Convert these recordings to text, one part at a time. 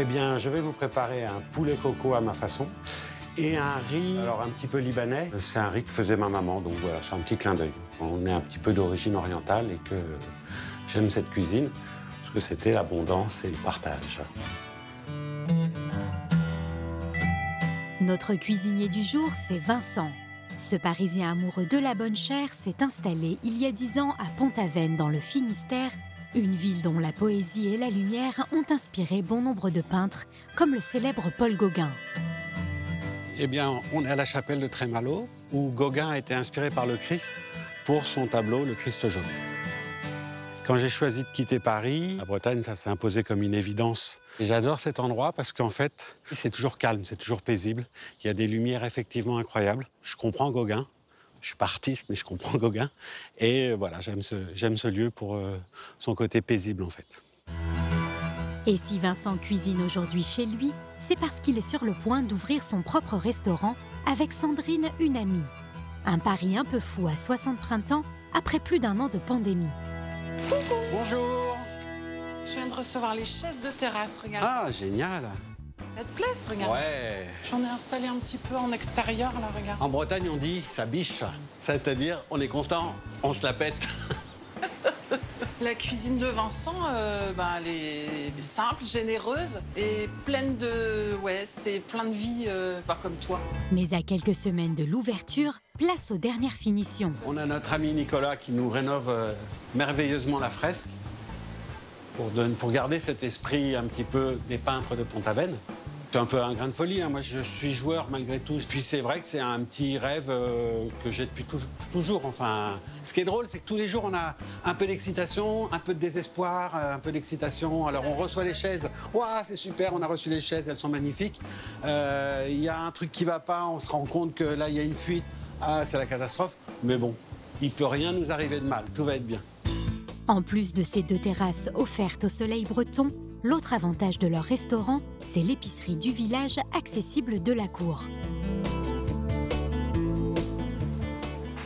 Eh bien, je vais vous préparer un poulet coco à ma façon et un riz, alors un petit peu libanais. C'est un riz que faisait ma maman, donc voilà, c'est un petit clin d'œil. On est un petit peu d'origine orientale et que j'aime cette cuisine parce que c'était l'abondance et le partage. Notre cuisinier du jour, c'est Vincent. Ce Parisien amoureux de la bonne chair s'est installé il y a dix ans à Pont-Aven dans le Finistère, une ville dont la poésie et la lumière ont inspiré bon nombre de peintres, comme le célèbre Paul Gauguin. Eh bien, on est à la chapelle de Trémalo, où Gauguin a été inspiré par le Christ pour son tableau Le Christ jaune. Quand j'ai choisi de quitter Paris, la Bretagne, ça s'est imposé comme une évidence. J'adore cet endroit parce qu'en fait, c'est toujours calme, c'est toujours paisible. Il y a des lumières effectivement incroyables. Je comprends Gauguin. Je suis pas artiste, mais je comprends Gauguin. Et voilà, j'aime ce, j'aime ce lieu pour euh, son côté paisible en fait. Et si Vincent cuisine aujourd'hui chez lui, c'est parce qu'il est sur le point d'ouvrir son propre restaurant avec Sandrine, une amie. Un pari un peu fou à 60 printemps après plus d'un an de pandémie. Bonjour Je viens de recevoir les chaises de terrasse, regarde. Ah, génial Elles te regarde. Ouais J'en ai installé un petit peu en extérieur, là, regarde. En Bretagne, on dit ça biche. C'est-à-dire, on est content, on se la pète. La cuisine de Vincent, euh, bah, elle est simple, généreuse et pleine de... Ouais, c'est plein de vie, euh, pas comme toi. Mais à quelques semaines de l'ouverture, place aux dernières finitions. On a notre ami Nicolas qui nous rénove euh, merveilleusement la fresque pour, garder cet esprit un petit peu des peintres de Pont-Aven. C'est un peu un grain de folie. hein. Moi, je suis joueur malgré tout. Puis c'est vrai que c'est un petit rêve euh, que j'ai depuis toujours. Enfin, ce qui est drôle, c'est que tous les jours, on a un peu d'excitation, un peu de désespoir, euh, un peu d'excitation. Alors, on reçoit les chaises. Waouh, c'est super, on a reçu les chaises, elles sont magnifiques. Euh, Il y a un truc qui va pas, on se rend compte que là, il y a une fuite. Ah, c'est la catastrophe. Mais bon, il peut rien nous arriver de mal. Tout va être bien. En plus de ces deux terrasses offertes au soleil breton, l'autre avantage de leur restaurant, c'est l'épicerie du village accessible de la cour.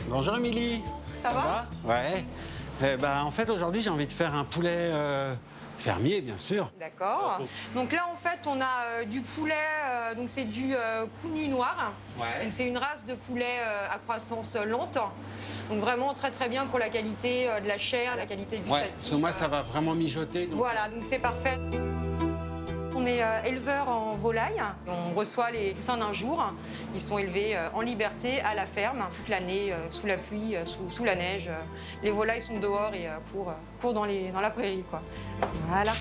Bonjour Émilie. Ça va? Ouais. Eh ben, en fait, aujourd'hui, j'ai envie de faire un poulet euh, fermier, bien sûr. D'accord. Donc là, en fait, on a euh, du poulet, euh, donc c'est du euh, cougnu noir. Ouais. Donc c'est une race de poulet euh, à croissance lente. Donc vraiment très très bien pour la qualité euh, de la chair, la qualité Ouais, gustative. parce que moi, ça va vraiment mijoter. donc- Voilà, donc c'est parfait. On est euh, éleveur en volaille. On reçoit les poussins d'un jour. Ils sont élevés euh, en liberté à la ferme toute l'année, sous la pluie, sous, sous la neige. Les volailles sont dehors et courent, courent dans, les, dans la prairie. Quoi. Voilà.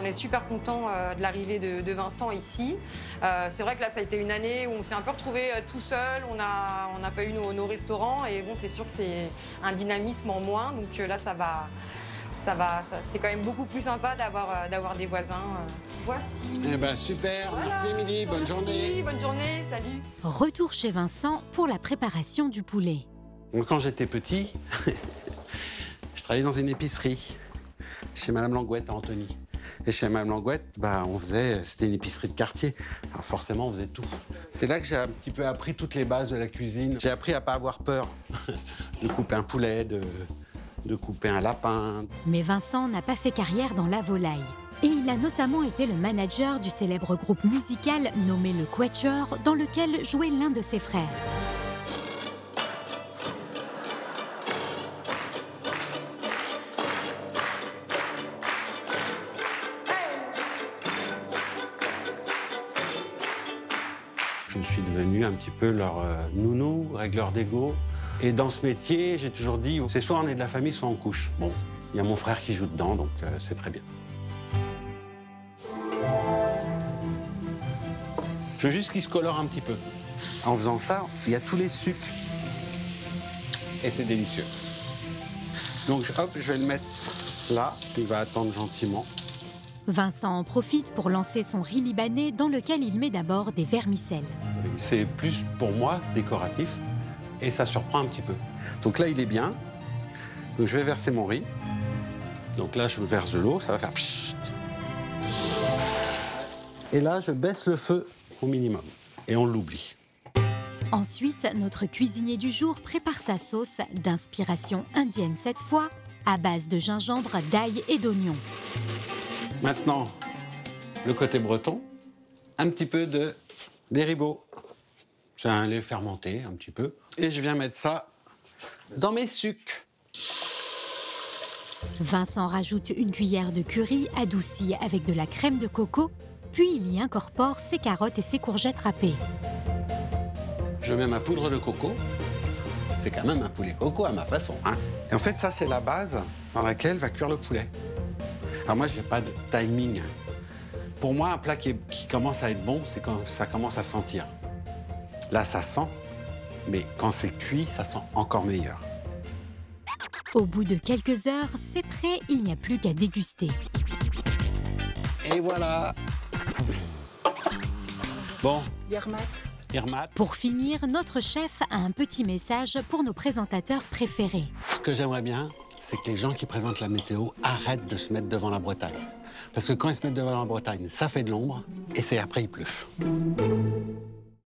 On est super content euh, de l'arrivée de, de Vincent ici. Euh, c'est vrai que là, ça a été une année où on s'est un peu retrouvé euh, tout seul. On n'a on n'a pas eu nos, nos restaurants et bon, c'est sûr que c'est un dynamisme en moins. Donc euh, là, ça va, ça va, ça- c'est quand même beaucoup plus sympa d'avoir d'avoir des voisins. Voici. Eh ben, super. Merci. Émilie. Bonne Merci, journée. Bonne journée. Salut. Retour chez Vincent pour la préparation du poulet. Donc, quand j'étais petit, je travaillais dans une épicerie chez Madame Langouette à Antony. Et chez Madame Langouette, bah, on faisait, c'était une épicerie de quartier. Alors forcément, on faisait tout. C'est là que j'ai un petit peu appris toutes les bases de la cuisine. J'ai appris à pas avoir peur de couper un poulet, de, de couper un lapin. Mais Vincent n'a pas fait carrière dans la volaille. Et il a notamment été le manager du célèbre groupe musical nommé le Quatuor, dans lequel jouait l'un de ses frères. Je suis devenu un petit peu leur euh, nounou, régleur d'ego. Et dans ce métier, j'ai toujours dit, c'est soit on est de la famille, soit on couche. Bon, il y a mon frère qui joue dedans, donc euh, c'est très bien. Je veux juste qu'il se colore un petit peu. En faisant ça, il y a tous les sucres. Et c'est délicieux. Donc hop, je vais le mettre là. Il va attendre gentiment. Vincent en profite pour lancer son riz libanais dans lequel il met d'abord des vermicelles. C'est plus pour moi décoratif et ça surprend un petit peu. Donc là, il est bien. Donc je vais verser mon riz. Donc là, je verse de l'eau, ça va faire. Et là, je baisse le feu au minimum et on l'oublie. Ensuite, notre cuisinier du jour prépare sa sauce, d'inspiration indienne cette fois, à base de gingembre, d'ail et d'oignon. Maintenant, le côté breton, un petit peu de ribauds. C'est un lait fermenté, un petit peu. Et je viens mettre ça dans mes sucs. Vincent rajoute une cuillère de curry adoucie avec de la crème de coco, puis il y incorpore ses carottes et ses courgettes râpées. Je mets ma poudre de coco. C'est quand même un poulet coco à ma façon. Hein. Et en fait, ça, c'est la base dans laquelle va cuire le poulet. Alors moi, je n'ai pas de timing. Pour moi, un plat qui, qui commence à être bon, c'est quand ça commence à sentir. Là, ça sent, mais quand c'est cuit, ça sent encore meilleur. Au bout de quelques heures, c'est prêt, il n'y a plus qu'à déguster. Et voilà Bon, Yermat. Irmat, Pour finir, notre chef a un petit message pour nos présentateurs préférés. ce que j'aimerais bien, c'est que les gens qui présentent la météo arrêtent de se mettre devant la Bretagne. Parce que quand ils se mettent devant la Bretagne, ça fait de l'ombre et c'est après il pleut.